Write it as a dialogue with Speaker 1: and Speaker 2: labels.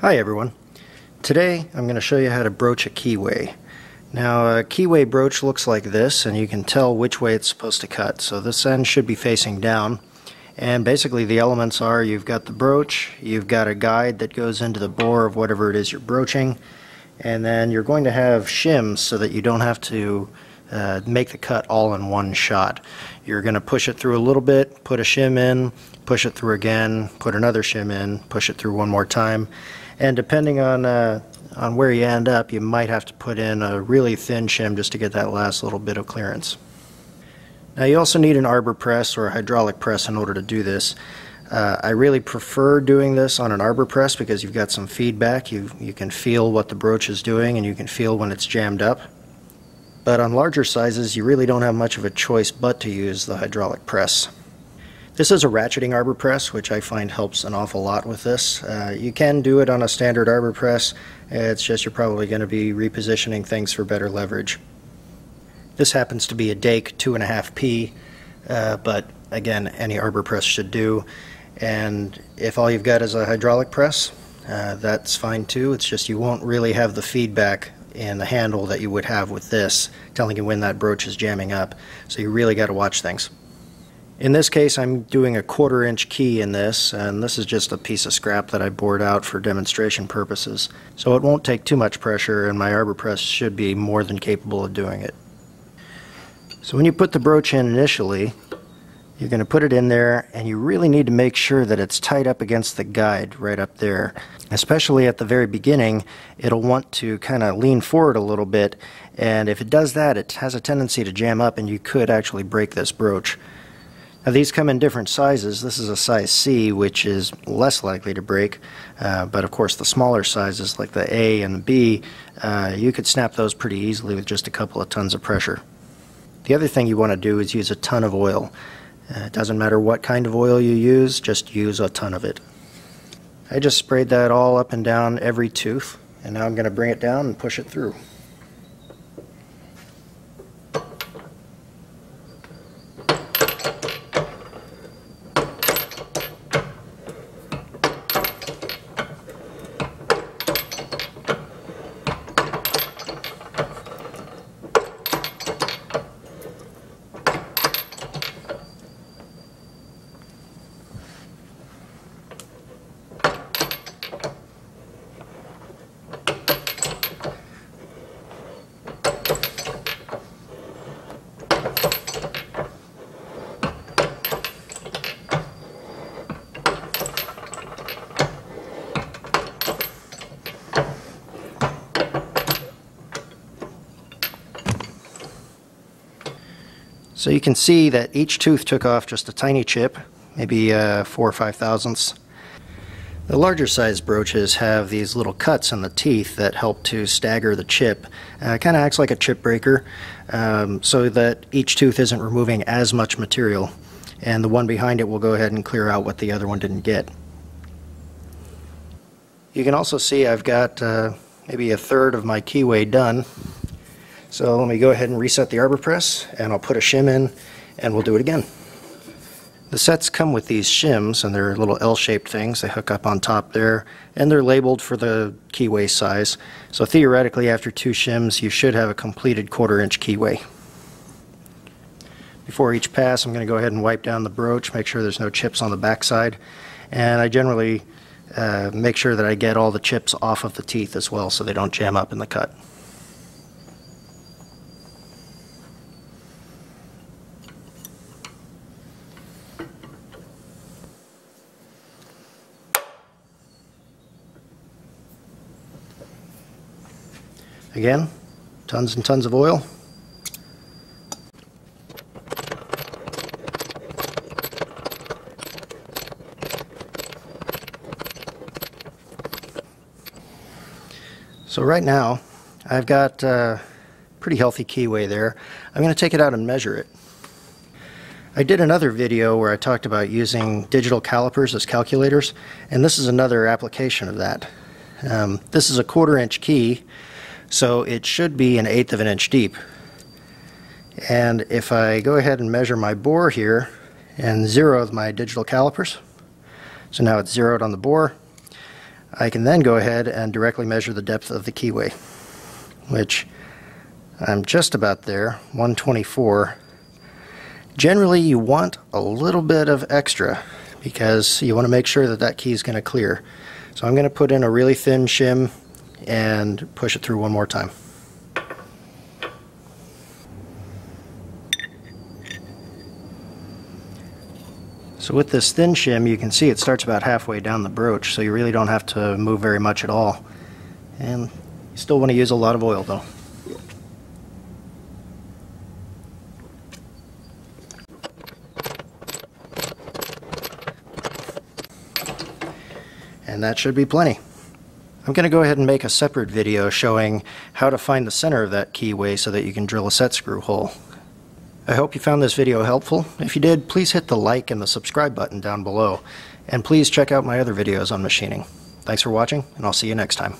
Speaker 1: Hi everyone. Today I'm going to show you how to broach a keyway. Now a keyway broach looks like this and you can tell which way it's supposed to cut. So this end should be facing down and basically the elements are you've got the broach, you've got a guide that goes into the bore of whatever it is you're broaching and then you're going to have shims so that you don't have to uh, make the cut all in one shot. You're going to push it through a little bit, put a shim in, push it through again, put another shim in, push it through one more time and depending on uh, on where you end up, you might have to put in a really thin shim just to get that last little bit of clearance. Now you also need an arbor press or a hydraulic press in order to do this. Uh, I really prefer doing this on an arbor press because you've got some feedback. You, you can feel what the broach is doing and you can feel when it's jammed up. But on larger sizes, you really don't have much of a choice but to use the hydraulic press. This is a ratcheting arbor press, which I find helps an awful lot with this. Uh, you can do it on a standard arbor press. It's just you're probably going to be repositioning things for better leverage. This happens to be a Dake 2.5P, uh, but again, any arbor press should do. And if all you've got is a hydraulic press, uh, that's fine too. It's just you won't really have the feedback in the handle that you would have with this, telling you when that broach is jamming up. So you really got to watch things. In this case I'm doing a quarter inch key in this and this is just a piece of scrap that I bored out for demonstration purposes. So it won't take too much pressure and my arbor press should be more than capable of doing it. So when you put the broach in initially you're going to put it in there and you really need to make sure that it's tight up against the guide right up there. Especially at the very beginning it'll want to kind of lean forward a little bit and if it does that it has a tendency to jam up and you could actually break this broach. Now these come in different sizes. This is a size C, which is less likely to break, uh, but of course the smaller sizes like the A and the B, uh, you could snap those pretty easily with just a couple of tons of pressure. The other thing you want to do is use a ton of oil. Uh, it doesn't matter what kind of oil you use, just use a ton of it. I just sprayed that all up and down every tooth, and now I'm going to bring it down and push it through. So you can see that each tooth took off just a tiny chip, maybe uh, four or five thousandths. The larger size broaches have these little cuts in the teeth that help to stagger the chip. Uh, it kind of acts like a chip breaker um, so that each tooth isn't removing as much material and the one behind it will go ahead and clear out what the other one didn't get. You can also see I've got uh, maybe a third of my keyway done so let me go ahead and reset the arbor press and I'll put a shim in and we'll do it again. The sets come with these shims and they're little L-shaped things. They hook up on top there and they're labeled for the keyway size. So theoretically after two shims you should have a completed quarter inch keyway. Before each pass I'm going to go ahead and wipe down the broach, make sure there's no chips on the backside. And I generally uh, make sure that I get all the chips off of the teeth as well so they don't jam up in the cut. Again, tons and tons of oil. So right now, I've got a uh, pretty healthy keyway there. I'm going to take it out and measure it. I did another video where I talked about using digital calipers as calculators, and this is another application of that. Um, this is a quarter inch key, so it should be an eighth of an inch deep. And if I go ahead and measure my bore here and zero my digital calipers, so now it's zeroed on the bore, I can then go ahead and directly measure the depth of the keyway, which I'm just about there, 124. Generally, you want a little bit of extra because you want to make sure that that key is going to clear. So I'm going to put in a really thin shim and push it through one more time. So with this thin shim, you can see it starts about halfway down the broach, so you really don't have to move very much at all. And you still want to use a lot of oil though. And that should be plenty. I'm going to go ahead and make a separate video showing how to find the center of that keyway so that you can drill a set screw hole. I hope you found this video helpful. If you did, please hit the like and the subscribe button down below. And please check out my other videos on machining. Thanks for watching, and I'll see you next time.